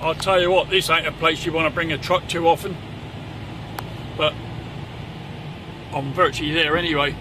I'll tell you what, this ain't a place you want to bring a truck too often. But I'm virtually there anyway.